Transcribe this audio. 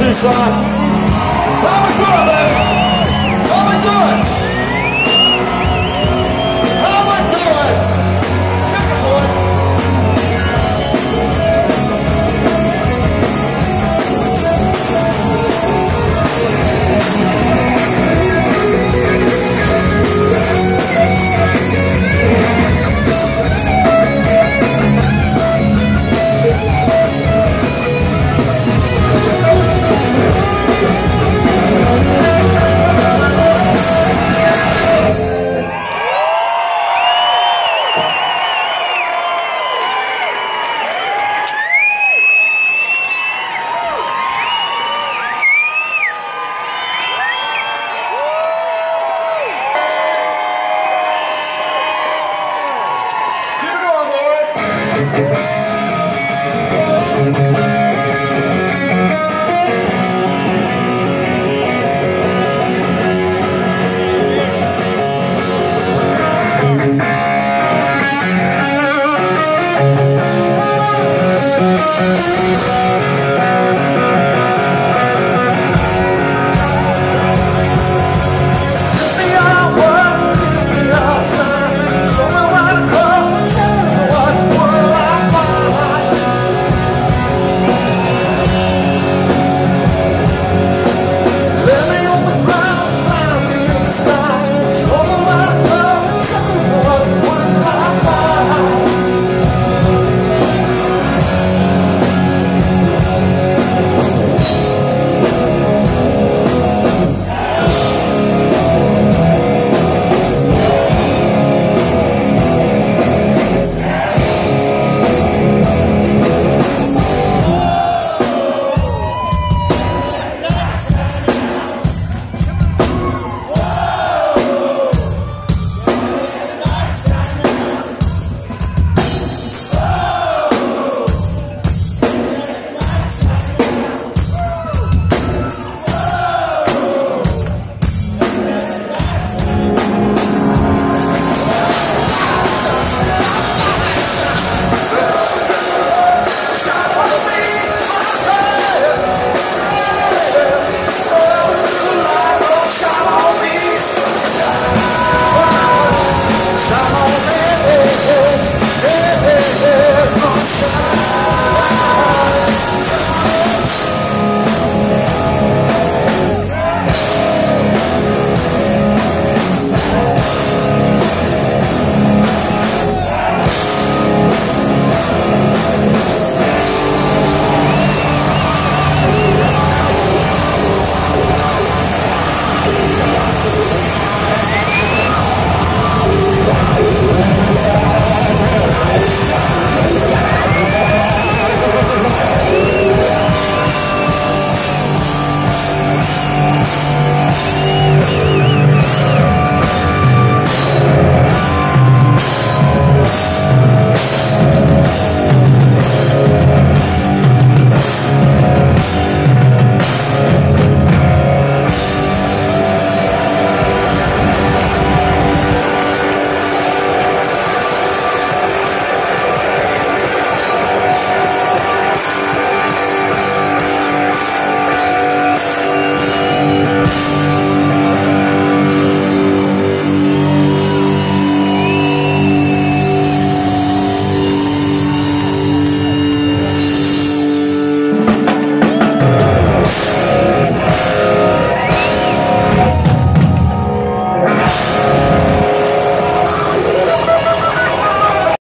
Tucson. How we doing, baby? How we doing? On, boys.